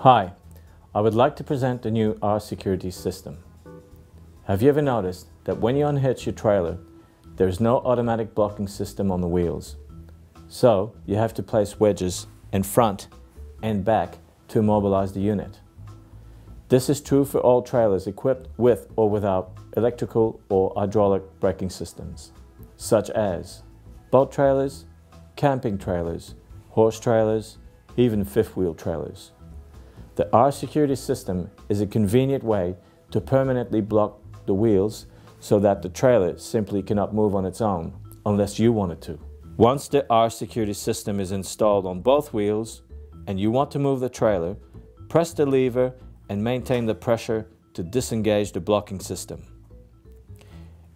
Hi, I would like to present the new R-Secur-T system. Have you ever noticed that when you unhitch your trailer, there is no automatic blocking system on the wheels? So you have to place wedges in front and back to immobilize the unit. This is true for all trailers equipped with or without electrical or hydraulic braking systems, such as boat trailers, camping trailers, horse trailers, even fifth wheel trailers. The R-Secur-T system is a convenient way to permanently block the wheels so that the trailer simply cannot move on its own unless you want it to. Once the R-Secur-T system is installed on both wheels and you want to move the trailer, press the lever and maintain the pressure to disengage the blocking system.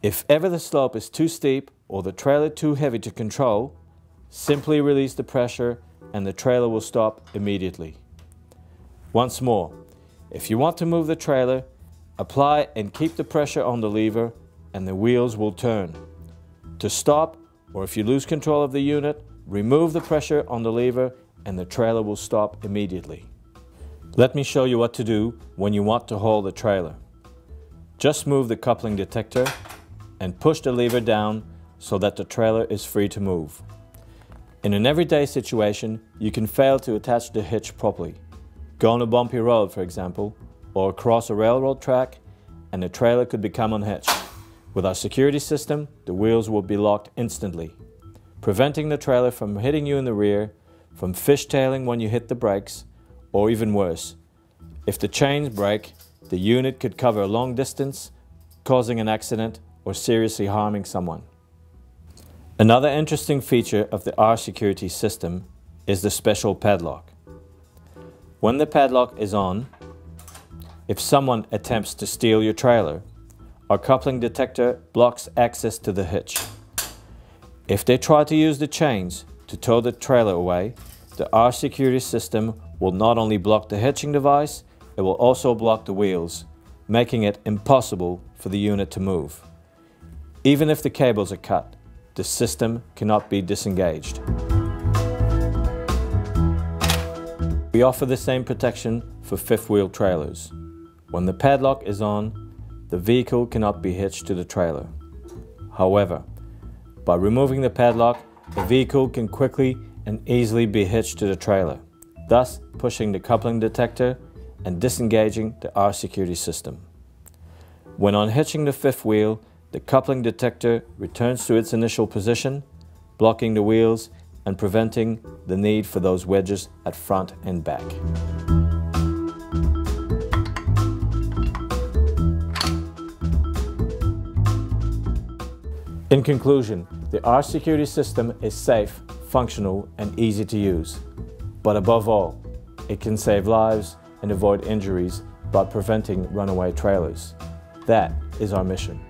If ever the slope is too steep or the trailer too heavy to control, simply release the pressure and the trailer will stop immediately. Once more, if you want to move the trailer, apply and keep the pressure on the lever and the wheels will turn. To stop, or if you lose control of the unit, remove the pressure on the lever and the trailer will stop immediately. Let me show you what to do when you want to haul the trailer. Just move the coupling detector and push the lever down so that the trailer is free to move. In an everyday situation, you can fail to attach the hitch properly. Go on a bumpy road, for example, or across a railroad track, and the trailer could become unhitched. With our security system, the wheels will be locked instantly, preventing the trailer from hitting you in the rear, from fishtailing when you hit the brakes, or even worse. If the chains break, the unit could cover a long distance, causing an accident or seriously harming someone. Another interesting feature of the R-Secur-T system is the special padlock. When the padlock is on, if someone attempts to steal your trailer, our coupling detector blocks access to the hitch. If they try to use the chains to tow the trailer away, the R-Secur-T system will not only block the hitching device, it will also block the wheels, making it impossible for the unit to move. Even if the cables are cut, the system cannot be disengaged. We offer the same protection for fifth wheel trailers. When the padlock is on, the vehicle cannot be hitched to the trailer. However, by removing the padlock, the vehicle can quickly and easily be hitched to the trailer, thus pushing the coupling detector and disengaging the R-Secur-T system. When unhitching the fifth wheel, the coupling detector returns to its initial position, blocking the wheels and preventing the need for those wedges at front and back. In conclusion, the R-Secur-T system is safe, functional, and easy to use. But above all, it can save lives and avoid injuries by preventing runaway trailers. That is our mission.